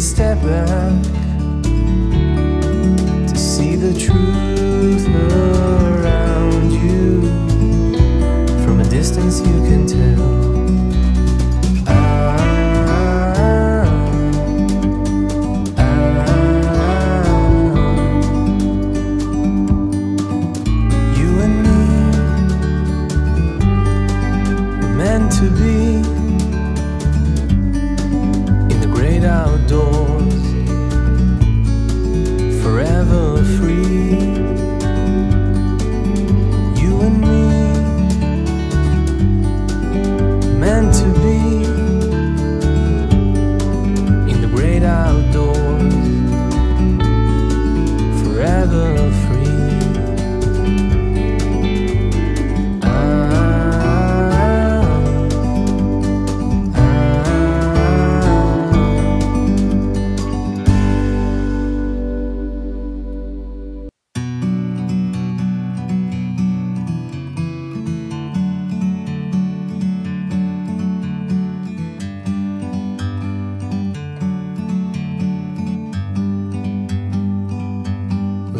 Step back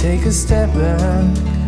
take a step back.